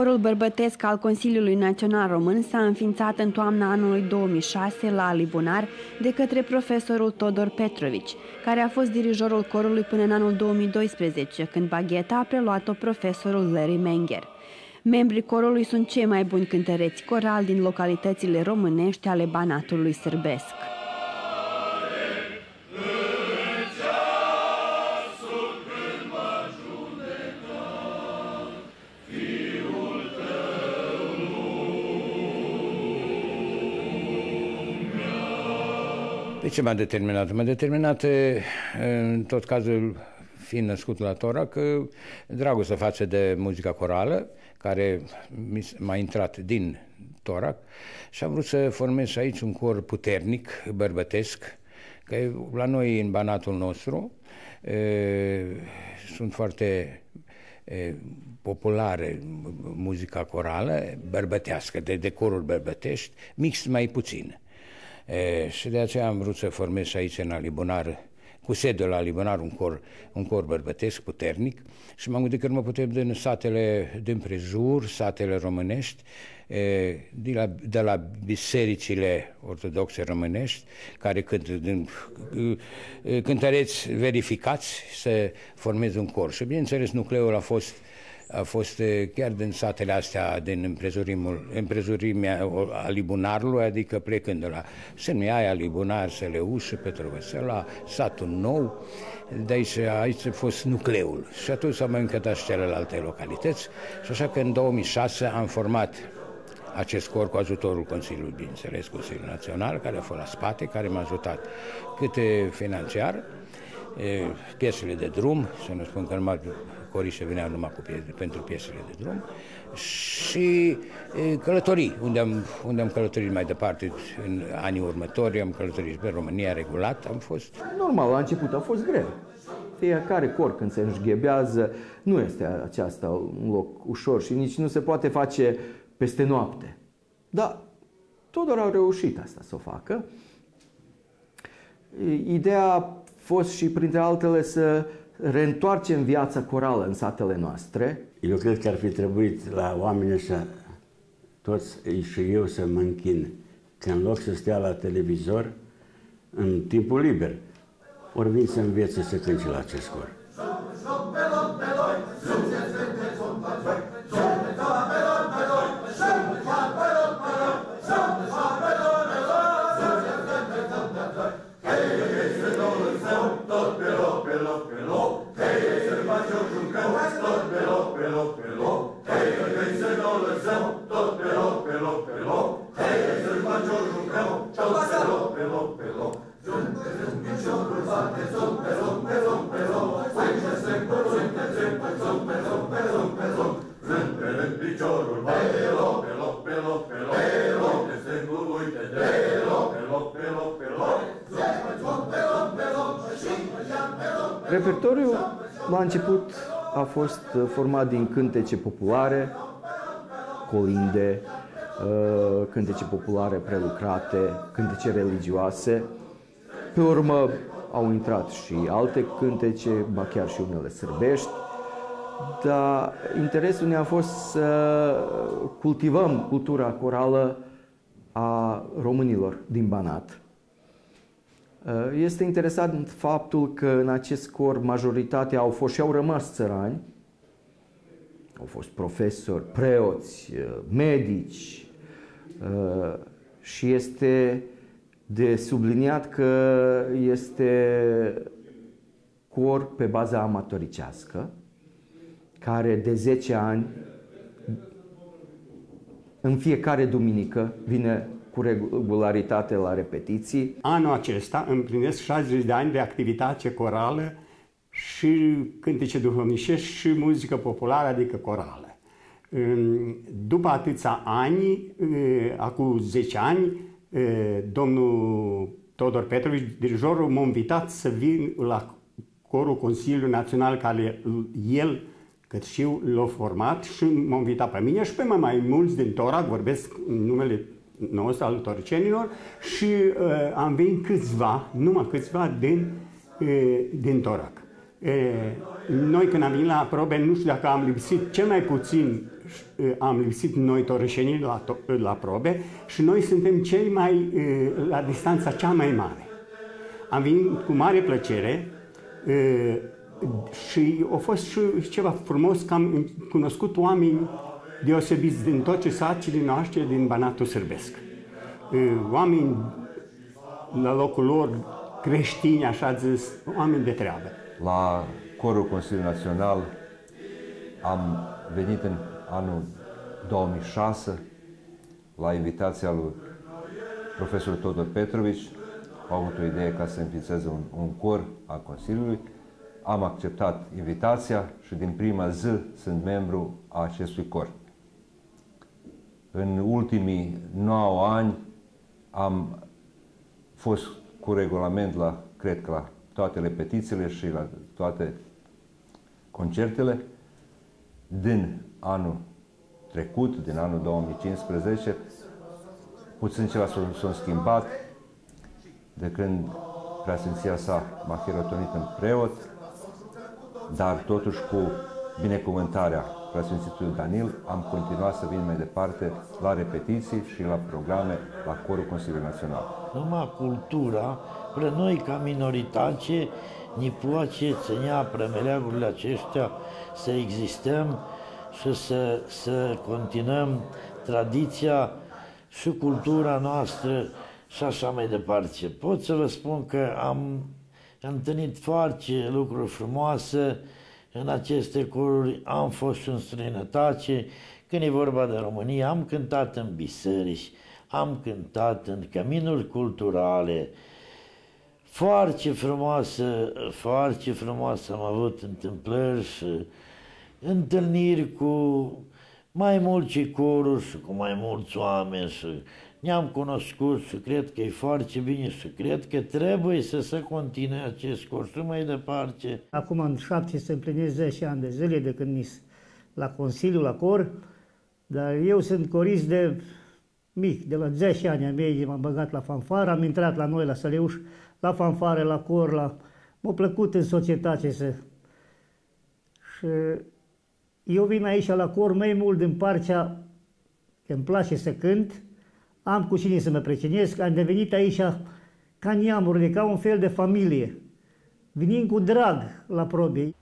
Corul bărbătesc al Consiliului Național Român s-a înființat în toamna anului 2006 la Alibunar de către profesorul Todor Petrovici, care a fost dirijorul corului până în anul 2012, când bagheta a preluat-o profesorul Larry Menger. Membrii corului sunt cei mai buni cântăreți coral din localitățile românești ale Banatului Sârbesc. De ce m-a determinat? M-a determinat în tot cazul fiind născut la Torac, dragostea față de muzica corală, care m-a intrat din Torac și am vrut să formez aici un cor puternic, bărbătesc, că la noi în banatul nostru e, sunt foarte e, populare muzica corală, bărbătească, de decoruri bărbătești, mix mai puțin. E, și de aceea am vrut să formez aici în Alibunar, cu sediul la Alibunar, un cor, un cor bărbătesc puternic și m-am gândit că mă putem din satele din prejur, satele românești, e, de, la, de la bisericile ortodoxe românești, care cânt, din, cântăreți verificați să formeze un cor. Și bineînțeles, nucleul a fost a fost chiar din satele astea, din împrejurimul, împrejurimea Alibunarului, adică plecând de la Semiaia, Alibunar, Seleușă, Petrovăsela, satul nou, de aici, aici a fost nucleul. Și atunci s-au mai încătat și celelalte localități și așa că în 2006 am format acest cor cu ajutorul Consiliului, bineînțeles, Consiliul Național, care a fost la spate, care m-a ajutat câte financiar, piesele de drum, să nu spun că numai corișe veneau numai cu piese, pentru piesele de drum și călătorii, unde am, unde am călătorit mai departe în anii următori, am călătorit pe România regulat, am fost... Normal, la început a fost greu. Fiecare cor când se înșghebează, nu este aceasta un loc ușor și nici nu se poate face peste noapte. Dar Tudor au reușit asta să o facă. Ideea a fost și printre altele să reîntoarcem viața corală în satele noastre. Eu cred că ar fi trebuit la oameni să toți și eu să mă închin că în loc să stea la televizor, în timpul liber, ori vin să învețe să cânce la acest cor. Repertoriul la început a fost uh, format din cântece populare, colinde, uh, cântece populare prelucrate, cântece religioase. Pe urmă au intrat și alte cântece, ba chiar și unele sârbești, dar interesul ne a fost să cultivăm cultura corală a românilor din Banat. Uh, este interesant faptul că în acest cor majoritatea au fost și au rămas țărani, au fost profesori, preoți, uh, medici uh, și este de subliniat că este cor pe baza amatoricească, care de 10 ani, în fiecare duminică, vine cu regularitate la repetiții. Anul acesta împlinesc 60 de ani de activitate corală și cântece duhovnicești și muzică populară, adică corală. După atâția ani, acum 10 ani, domnul Todor Petrovici, dirijorul, m-a invitat să vin la corul Consiliului Național care el, cât și eu, l-a format și m-a invitat pe mine și pe mai mulți din Torac, vorbesc în numele nostru al torcenilor și uh, am venit câțiva, numai câțiva din, uh, din Torac. Uh, noi când am venit la probe, nu știu dacă am lipsit cel mai puțin am lipsit noi torășenii la, la probe și noi suntem cei mai la distanța cea mai mare. Am venit cu mare plăcere și a fost și ceva frumos că am cunoscut oameni deosebiți din toate sacile noastre din Banatul Sârbesc. Oameni la locul lor creștini, așa zis, oameni de treabă. La Corul Consiliului Național am venit în anul 2006 la invitația lui profesorul Todor Petrovici. Au avut o idee ca să înființeze un, un cor al Consiliului. Am acceptat invitația și din prima zi sunt membru a acestui cor. În ultimii 9 ani am fost cu regulament la, cred că la toate repetițiile și la toate concertele. Din anul trecut, din anul 2015, puțin ceva s-a schimbat de când preasfinția sa m-a hirotonit în preot, dar totuși cu binecuvântarea preasfințitului Danil am continuat să vin mai departe la repetiții și la programe la Corul Consiliului Național. Numai cultura, pre noi ca minoritate, ni place ținea premeleagurile acestea să existăm și să, să continuăm tradiția și cultura noastră și așa mai departe. Pot să vă spun că am întâlnit foarte lucruri frumoase în aceste coruri, am fost în străinătate, când e vorba de România, am cântat în biserici, am cântat în căminuri culturale, foarte frumoasă, foarte frumoasă am avut întâmplări și întâlniri cu mai mulți coruri și cu mai mulți oameni și ne-am cunoscut și cred că e foarte bine și cred că trebuie să se continue acest curs și mai departe. Acum în șapte se împlinesc 10 ani de zile de când nis la Consiliu, la Cor, dar eu sunt corist de mic, de la 10 ani a mei m-am băgat la fanfară, am intrat la noi la Săleuș, la fanfare, la cor, la... M-a plăcut în societate să... Și eu vin aici la cor mai mult din partea că îmi place să cânt, am cu cine să mă precinesc, am devenit aici ca neamurile, ca un fel de familie. Vinim cu drag la probe.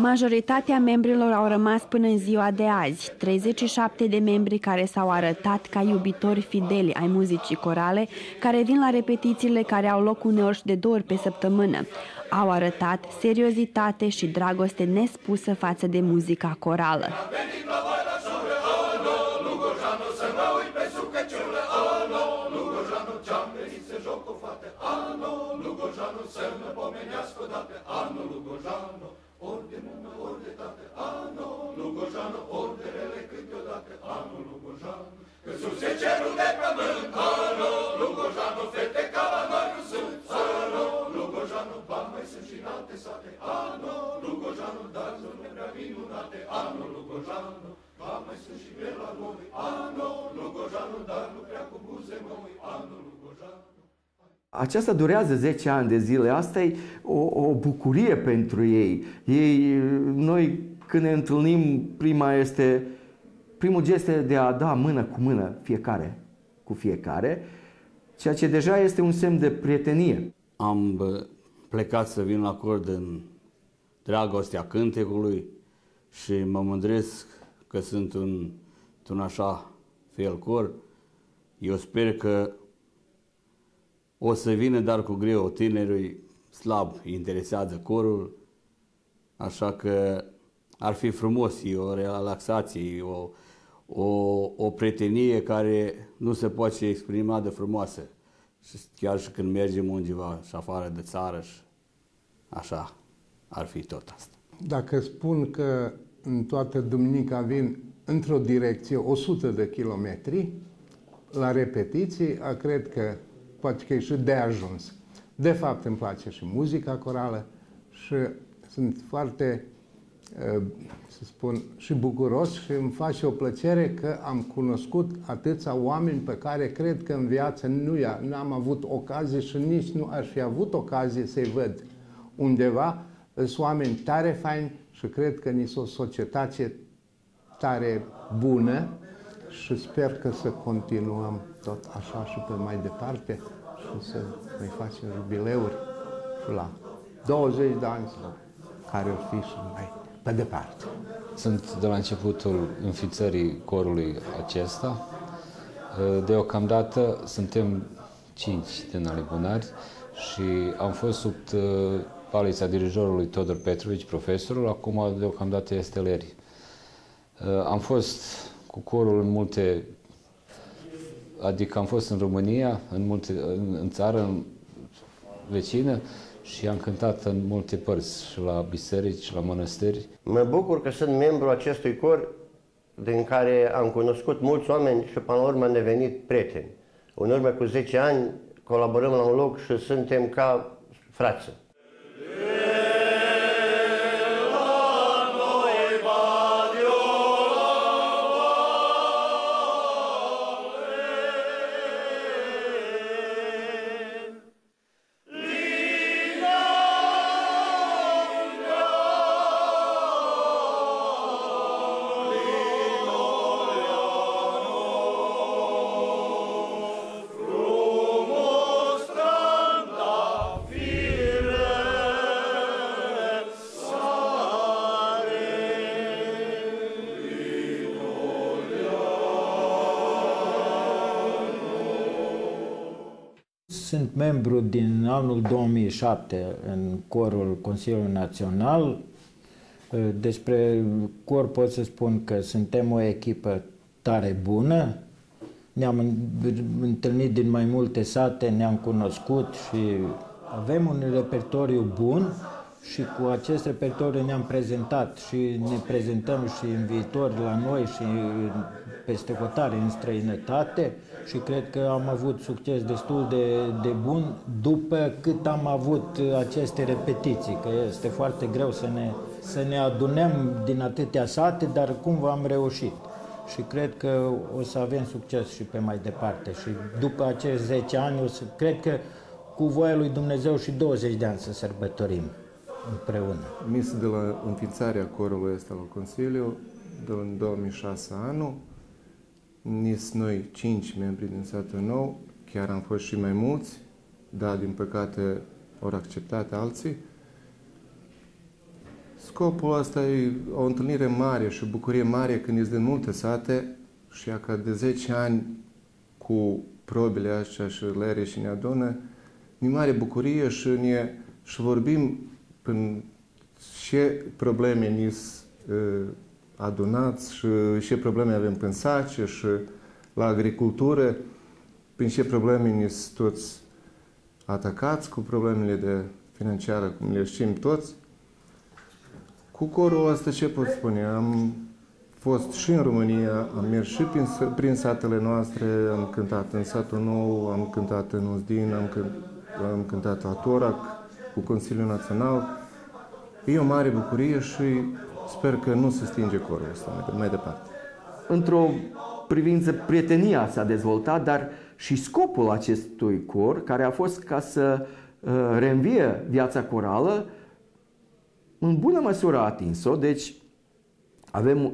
Majoritatea membrilor au rămas până în ziua de azi, 37 de membri care s-au arătat ca iubitori fideli ai muzicii corale, care vin la repetițiile care au loc uneori de două ori pe săptămână. Au arătat seriozitate și dragoste nespusă față de muzica corală. Aceasta durează 10 ani de zile, asta e o, o bucurie pentru ei. ei. Noi când ne întâlnim, prima este, primul gest este de a da mână cu mână fiecare cu fiecare, ceea ce deja este un semn de prietenie. Am plecat să vin la acord în dragostea cântecului și mă mândresc că sunt un, un așa fel cor. Eu sper că o să vină, dar cu greu, tinerii slab interesează corul, așa că ar fi frumos, e o relaxație, o, o, o prietenie care nu se poate exprima de frumoasă. Și chiar și când mergem undeva și afară de țară și așa ar fi tot asta. Dacă spun că în toată duminica vin într-o direcție 100 de kilometri, la repetiții, cred că poate că e și de ajuns. De fapt, îmi place și muzica corală și sunt foarte să spun, și bucuros și îmi face o plăcere că am cunoscut atâția oameni pe care cred că în viață nu, i-a, nu am avut ocazie și nici nu aș fi avut ocazie să-i văd undeva. Sunt oameni tare faini și cred că ni o societate tare bună și sper că să continuăm tot așa și pe mai departe și să mai facem jubileuri și la 20 de ani care ar fi și mai pe departe. Sunt de la începutul înființării corului acesta. Deocamdată suntem cinci tenali bunari și am fost sub uh, palița dirijorului Todor Petrovici, profesorul, acum deocamdată este Leri. Uh, am fost cu corul în multe, adică am fost în România, în, multe, în, în țară, în vecină, și am cântat în multe părți, și la biserici, și la mănăstiri. Mă bucur că sunt membru acestui cor din care am cunoscut mulți oameni și până la urmă am devenit prieteni. În urmă cu 10 ani colaborăm la un loc și suntem ca frați. Sunt membru din anul 2007 în corul Consiliului Național. Despre cor pot să spun că suntem o echipă tare bună. Ne-am întâlnit din mai multe sate, ne-am cunoscut și avem un repertoriu bun și cu acest repertoriu ne-am prezentat și ne prezentăm și în viitor la noi și peste hotare în străinătate și cred că am avut succes destul de, de bun după cât am avut aceste repetiții, că este foarte greu să ne, să ne adunăm din atâtea sate, dar cum am reușit. Și cred că o să avem succes și pe mai departe. Și după acești 10 ani, o să, cred că cu voia lui Dumnezeu și 20 de ani să sărbătorim împreună. Mis de la înființarea corului ăsta la Consiliu, de în 2006 anul, nis noi cinci membri din satul nou, chiar am fost și mai mulți, dar din păcate au acceptat alții. Scopul ăsta e o întâlnire mare și o bucurie mare când ești din multe sate și că de 10 ani cu probele astea și lere și ne adună, ne mare bucurie și ne și vorbim prin ce probleme ni adunați și ce probleme avem în sace și la agricultură, prin ce probleme ni toți atacați cu problemele de financiară, cum le știm toți. Cu corul ăsta ce pot spune? Am fost și în România, am mers și prin, prin satele noastre, am cântat în satul nou, am cântat în Uzdin, am, cânt, am cântat la Torac cu Consiliul Național. E o mare bucurie și Sper că nu se stinge corul ăsta mai departe. Într-o privință, prietenia s-a dezvoltat, dar și scopul acestui cor, care a fost ca să uh, reînvie viața corală, în bună măsură a atins-o, deci avem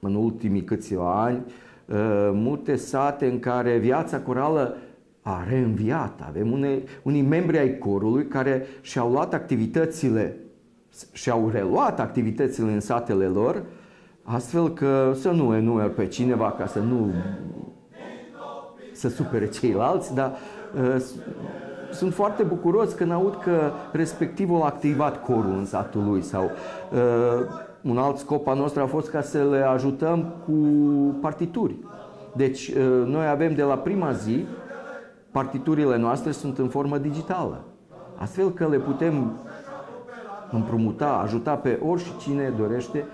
în ultimii câțiva ani uh, multe sate în care viața corală a reînviat. Avem une, unii membri ai corului care și-au luat activitățile și-au reluat activitățile în satele lor, astfel că să nu enumer pe cineva ca să nu să supere ceilalți, dar uh, sunt foarte bucuros când aud că respectivul a activat corul în satul lui sau uh, un alt scop al nostru a fost ca să le ajutăm cu partituri. Deci uh, noi avem de la prima zi partiturile noastre sunt în formă digitală. Astfel că le putem împrumuta, ajuta pe oricine dorește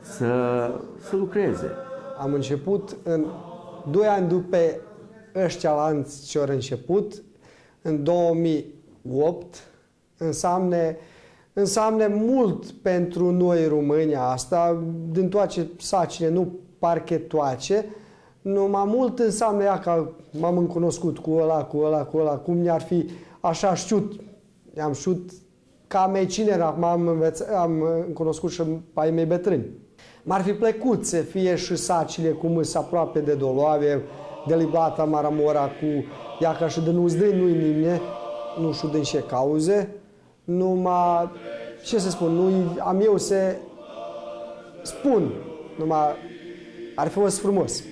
să, să lucreze. Am început în doi ani după ăștia lanți ce au început, în 2008, înseamnă înseamnă mult pentru noi români asta, din toate sacile, nu parchetoace, numai mult înseamnă ea că m-am încunoscut cu ăla, cu ăla, cu ăla, cum ne-ar fi așa știut, am știut ca mei cine era, m-am învăț- am cunoscut și pe ai mei bătrâni. M-ar fi plăcut să fie și sacile cum sunt aproape de Doloave, de Liblata Maramora cu iaca și de nu nu-i nimeni, nu știu din ce cauze, numai, ce să spun, nu am eu să spun, numai ar fi fost frumos.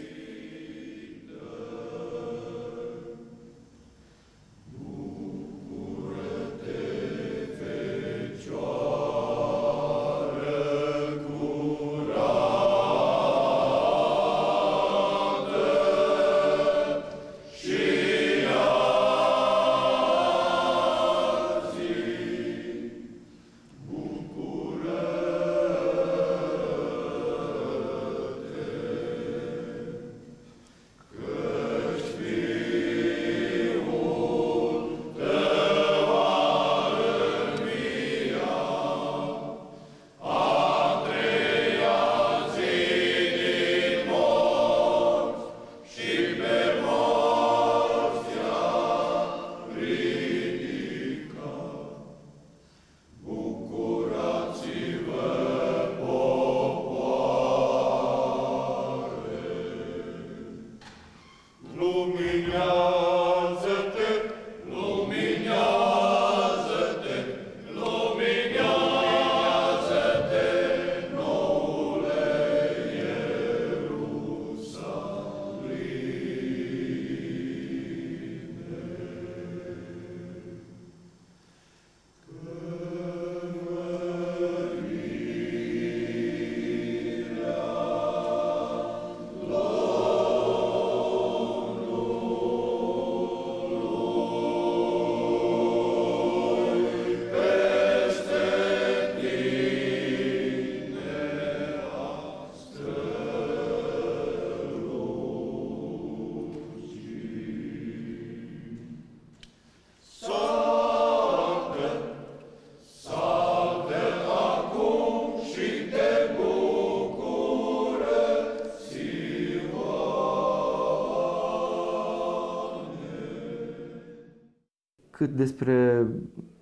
Cât despre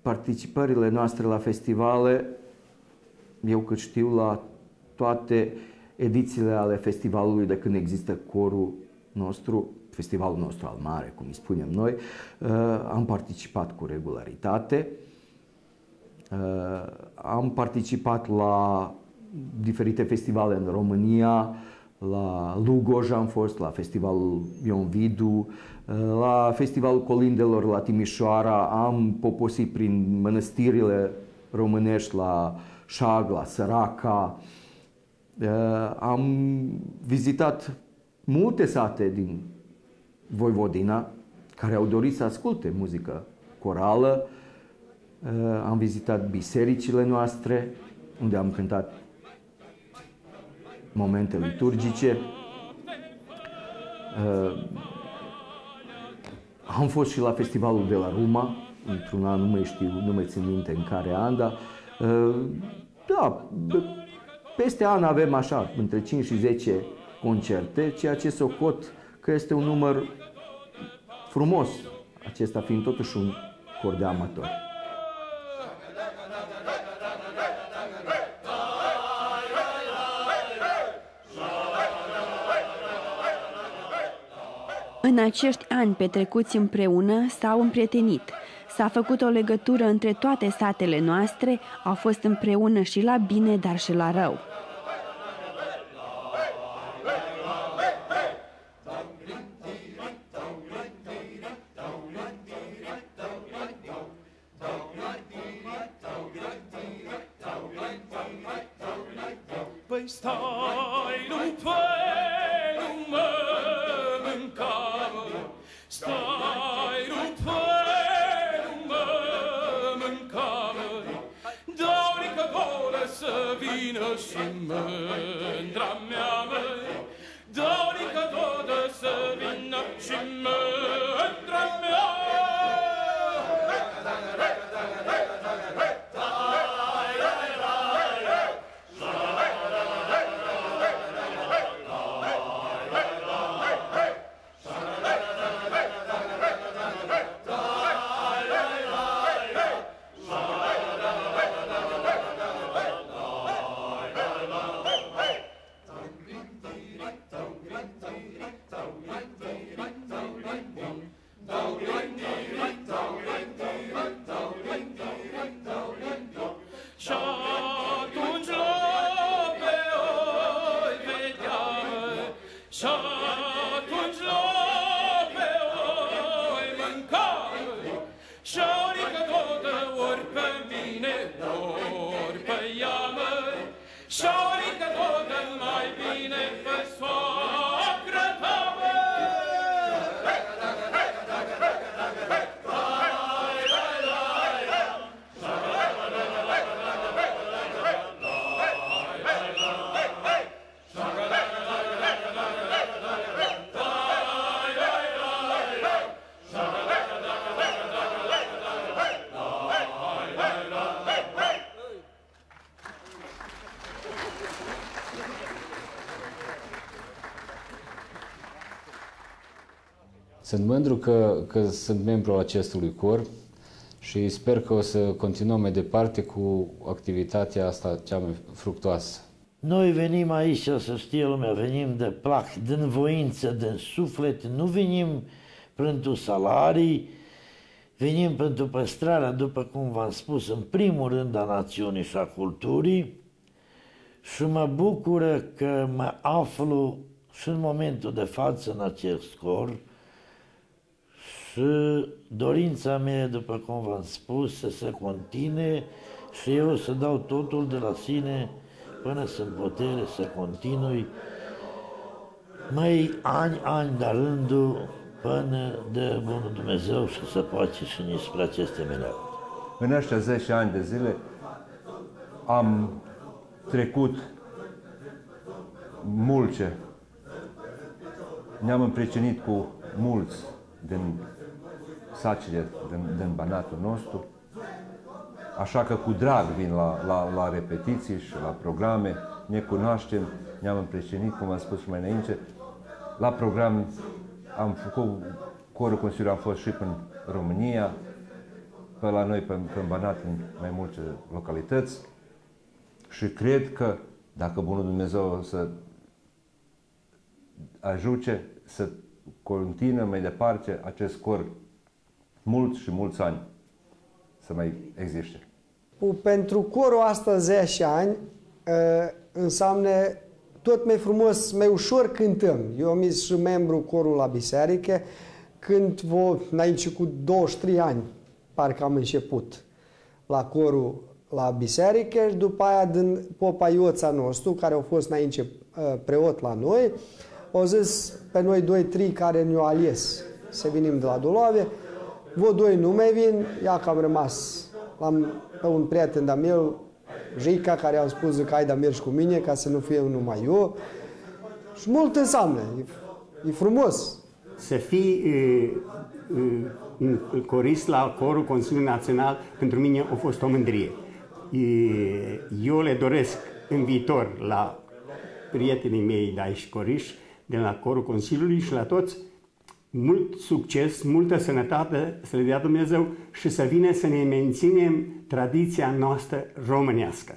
participările noastre la festivale, eu cât știu la toate edițiile ale festivalului de când există corul nostru, festivalul nostru al mare, cum îi spunem noi, uh, am participat cu regularitate. Uh, am participat la diferite festivale în România, la Lugoj am fost, la festivalul Ion Vidu, la festivalul Colindelor la Timișoara, am poposit prin mănăstirile românești la Șag, la Săraca, am vizitat multe sate din Voivodina care au dorit să asculte muzică corală, am vizitat bisericile noastre, unde am cântat momente liturgice. Uh, am fost și la festivalul de la Ruma, într-un an, nu mai știu, nu mai țin minte în care an, dar uh, da, peste an avem așa, între 5 și 10 concerte, ceea ce socot că este un număr frumos, acesta fiind totuși un cor de amatori. În acești ani petrecuți împreună s-au împrietenit. S-a făcut o legătură între toate satele noastre, au fost împreună și la bine, dar și la rău. Sunt mândru că, că sunt membru al acestui cor și sper că o să continuăm mai departe cu activitatea asta cea mai fructoasă. Noi venim aici, să știe lumea, venim de plac, din voință, din suflet, nu venim pentru salarii, venim pentru păstrarea, după cum v-am spus, în primul rând a națiunii și a culturii. Și mă bucură că mă aflu și în momentul de față în acest scor și dorința mea, după cum v-am spus, să se continue și eu să dau totul de la sine până sunt putere să continui mai ani, ani de rândul până de Bunul Dumnezeu și să poate și spre aceste meleaguri. În ăștia 10 ani de zile am trecut mulce. Ne-am împrecinit cu mulți din sacile din, din Banatul nostru. Așa că cu drag vin la, la, la repetiții și la programe, ne cunoaștem, ne-am împrecinit, cum am spus și mai înainte. La program am făcut, corul Consiliului am fost și în România, pe la noi, pe, pe Banat, în mai multe localități. Și cred că, dacă Bunul Dumnezeu o să ajute să continuă mai departe acest cor mulți și mulți ani să mai existe. Pentru corul asta 10 ani înseamnă tot mai frumos, mai ușor cântăm. Eu am zis și membru corul la biserică, când vă, înainte cu 23 ani, parcă am început la corul la biserică și după aia din popa Ioța nostru, care a fost înainte preot la noi, au zis pe noi doi, trei care ne-au ales să venim de la Dolove, vă doi nu mai vin, ia că am rămas. L-am pe un prieten de-a meu, Jica, care am spus că ai de mergi cu mine ca să nu fie numai eu. Și mult înseamnă, e, e frumos. Să fii un corist la Corul Consiliului Național, pentru mine a fost o mândrie. Eu le doresc în viitor la prietenii mei de aici coriși, de la Corul Consiliului și la toți, mult succes, multă sănătate să le dea Dumnezeu și să vină să ne menținem tradiția noastră românească.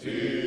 Ti.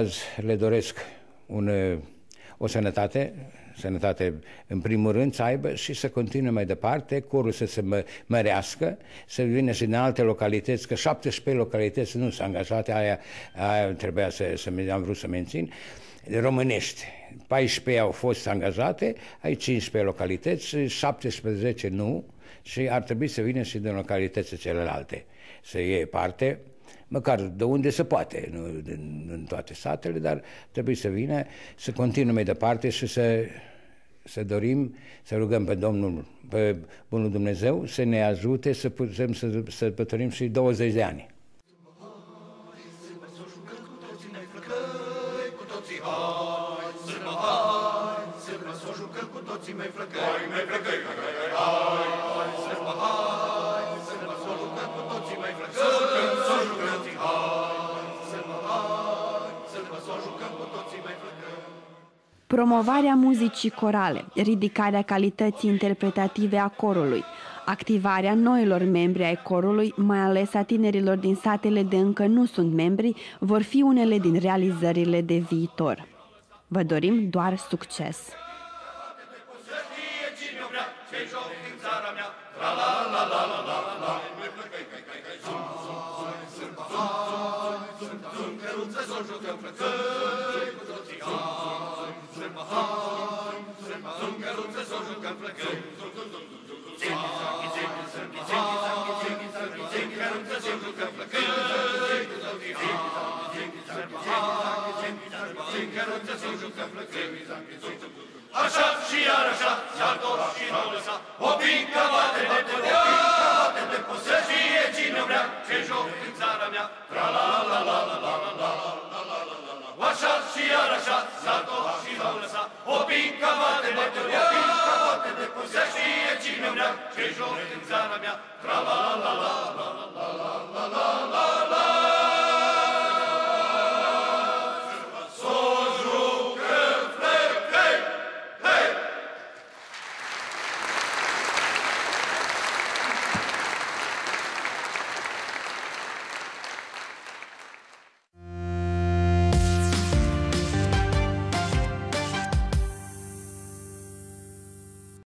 Azi le doresc un, o sănătate, sănătate în primul rând să aibă și să continue mai departe, corul să se mă, mărească, să vină și din alte localități, că 17 localități nu sunt angajate, aia, aia trebuia să, să am vrut să mențin, românești. 14 au fost angajate, ai 15 localități, 17 nu și ar trebui să vină și din localitățile celelalte să iei parte măcar de unde se poate, nu în, în toate satele, dar trebuie să vină, să continue mai departe și să, să dorim, să rugăm pe Domnul, pe Bunul Dumnezeu să ne ajute să putem să sărbătorim și 20 de ani. mai flăcăi, mai flăcăi, promovarea muzicii corale, ridicarea calității interpretative a corului, activarea noilor membri ai corului, mai ales a tinerilor din satele de încă nu sunt membri, vor fi unele din realizările de viitor. Vă dorim doar succes! Așa și iar așa, iar tot și nu lăsa, o pică bate de pe, o pică bate de pe, să fie cine vrea, ce joc în țara mea, tra la la la la la la la la la la la la Așa și iar așa, iar tot și nu lăsa, o pică bate de pe, o pică bate de pe, să fie cine vrea, ce joc în țara mea, tra la la la la la la